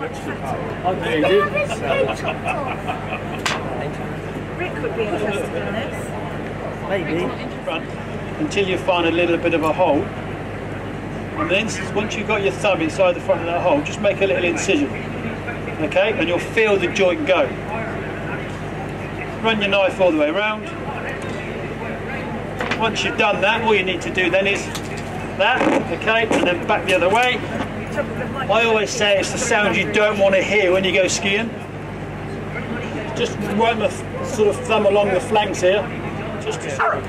There you do. Rick would be interested in this. Maybe. Until you find a little bit of a hole. And then once you've got your thumb inside the front of that hole, just make a little incision. Okay? And you'll feel the joint go. Run your knife all the way around. Once you've done that, all you need to do then is that, okay, and then back the other way. I always say it's the sound you don't want to hear when you go skiing. Just run the sort of thumb along the flanks here, just to sort of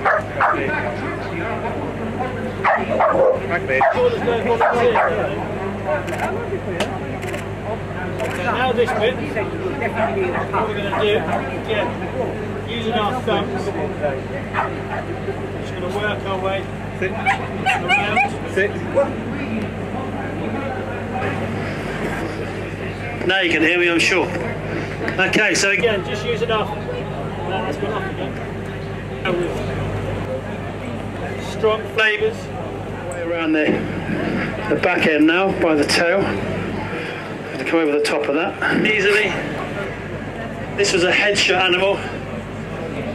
Okay, now this bit, what we're going to do, again, using our thumbs, just going to work our way around. Sit. Now you can hear me, I'm sure. Okay, so again, just use enough. No, that's gone off again. Strong flavours. Way around the, the back end now by the tail. To come over the top of that easily. This was a headshot animal,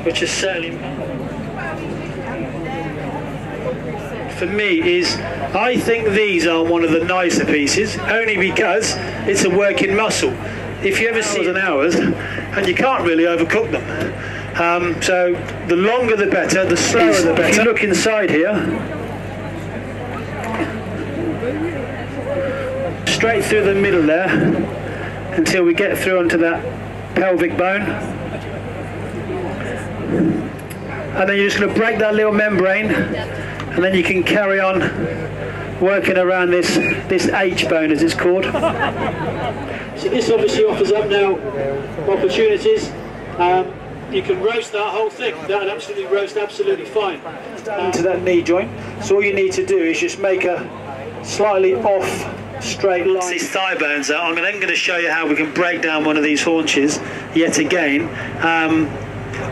which is certainly for me is I think these are one of the nicer pieces only because it's a working muscle. If you ever see an hours and you can't really overcook them. Um, so the longer the better, the slower the better. If you look inside here, straight through the middle there until we get through onto that pelvic bone. And then you're just going to break that little membrane and then you can carry on working around this this H bone as it's called. so this obviously offers up now opportunities. Um, you can roast that whole thing. That would absolutely roast absolutely fine. Into that knee joint. So all you need to do is just make a slightly off straight line. These thigh bones out. I'm then going to show you how we can break down one of these haunches yet again. Um,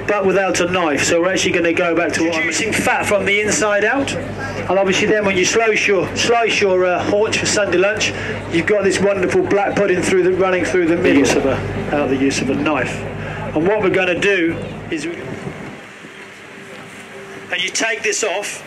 but without a knife. So we're actually going to go back to what I'm using fat from the inside out. And obviously then when you slice your, slice your uh, haunch for Sunday lunch, you've got this wonderful black pudding through the, running through the middle of a, out the use of a knife. And what we're going to do is, and you take this off,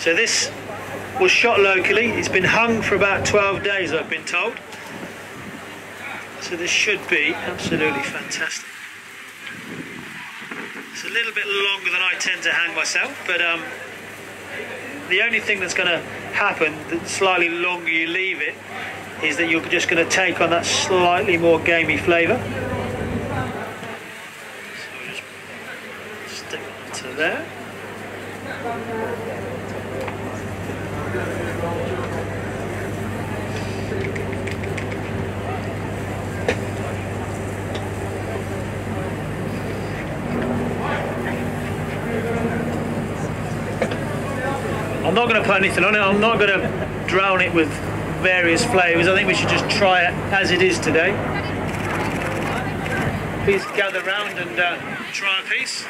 So this was shot locally. It's been hung for about 12 days, I've been told. So this should be absolutely fantastic. It's a little bit longer than I tend to hang myself, but um, the only thing that's going to happen, the slightly longer you leave it, is that you're just going to take on that slightly more gamey flavour. So just stick to there. I'm not going to put anything on it. I'm not going to drown it with various flavours. I think we should just try it as it is today. Please gather round and uh, try a piece.